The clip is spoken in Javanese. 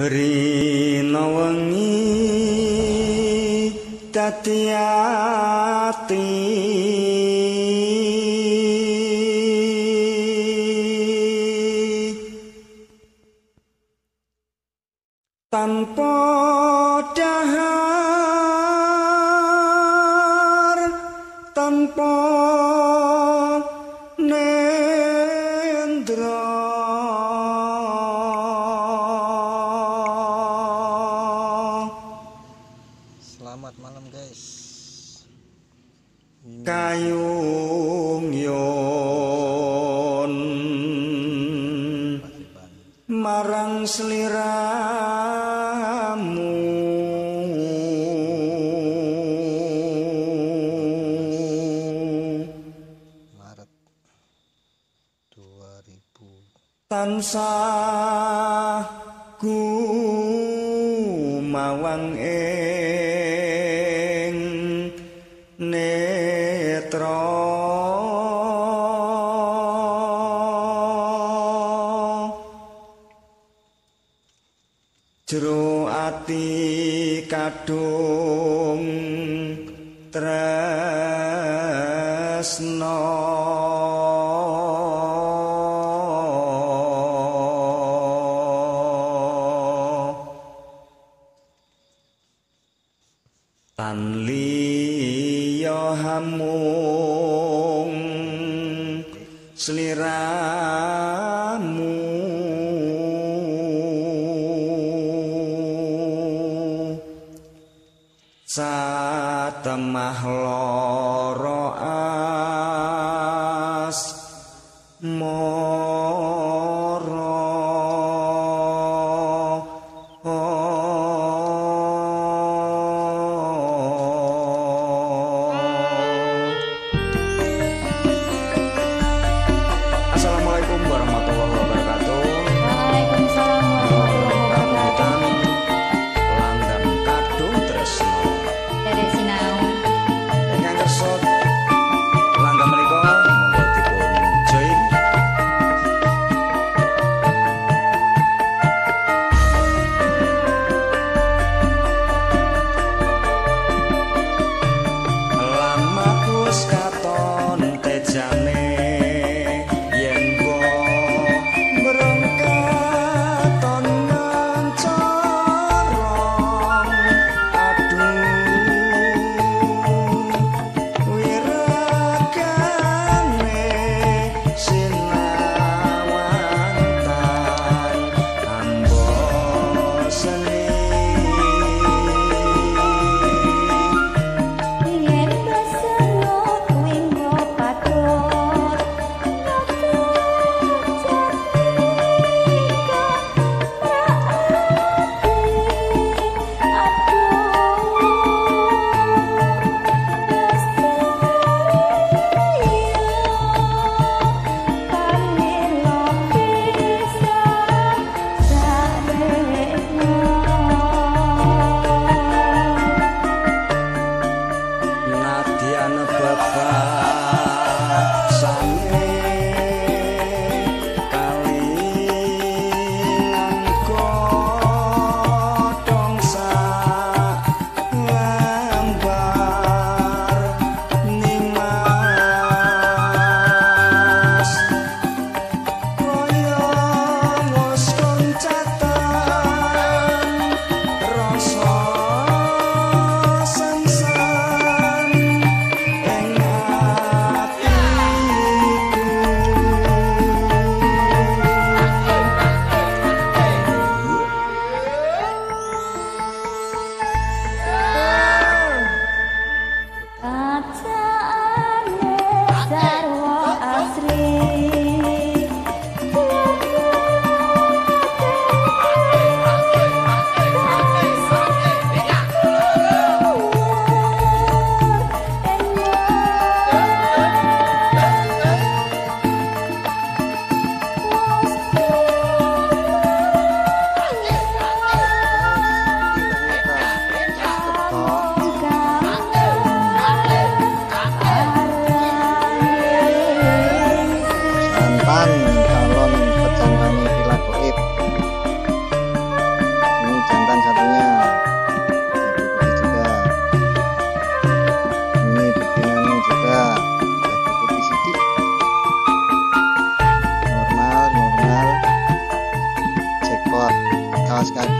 Rina wengi dadi ati. Tanpa dahar tanpa Selamat malam guys. Ini... Kayung yon marang seliramu. Maret 2000 tansah ku mawang eh jero ati kadung tresno. Hamung sliramu satemah lara Roscoe.